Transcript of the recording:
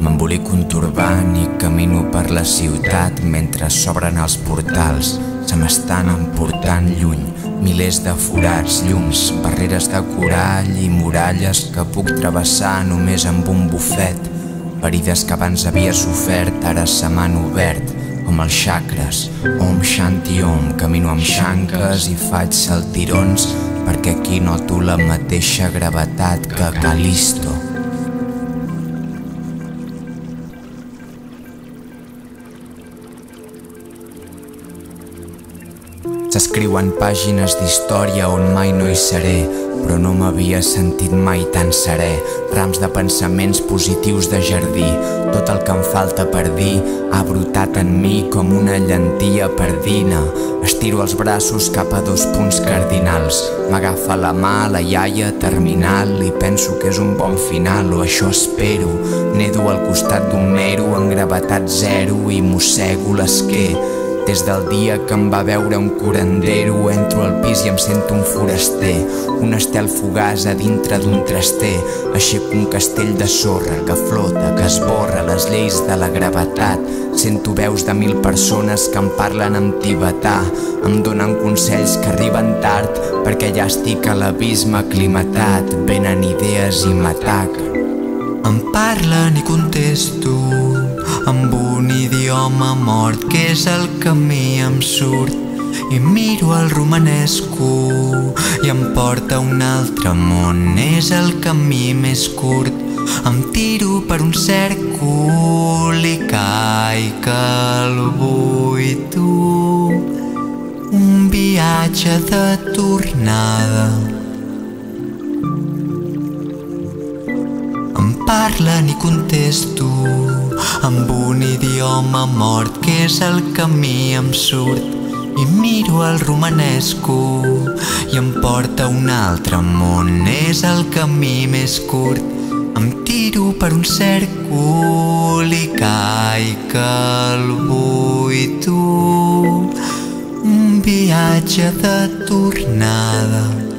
M'embolico un i camino per la ciutat mentre s'obren els portals. Se m'estan emportant lluny milers de forats, llums, barreres de corall i muralles que puc travessar només amb un bufet. Ferides que abans havia sofert ara se m'han obert com els xacres. Om Shanti Om, camino amb xanques i faig saltirons perquè aquí noto la mateixa gravetat que Calisto. S'escriuen pàgines d'història on mai no hi seré, però no m'havia sentit mai tan serè. Rams de pensaments positius de jardí, tot el que em falta per dir ha brotat en mi com una llantilla perdina. Estiro els braços cap a dos punts cardinals. M'agafa la mà la iaia terminal i penso que és un bon final, o això espero. Nedo al costat d'un mero en gravetat zero i mossego l'esquer des del dia que em va veure un curandero entro al pis i em sento un foraster un estel fugaç a dintre d'un traster. Aixeco un castell de sorra que flota, que esborra les lleis de la gravetat. Sento veus de mil persones que em parlen en tibetà. Em donen consells que arriben tard perquè ja estic a l'abisme aclimatat. Venen idees i m'ataquen. Em parlen i contesto amb un idioma mort que és el que a mi em surt. I miro el romanesco i em porta un altre món és el camí més curt. Em tiro per un cèrcol i caic al buito un viatge de tornada. Em parlen i contesto amb un idioma mort que és el que a mi em surt i miro el romanesco i em porta un altre món és el camí més curt. Em tiro per un cèrcol i caic al buito un viatge de tornada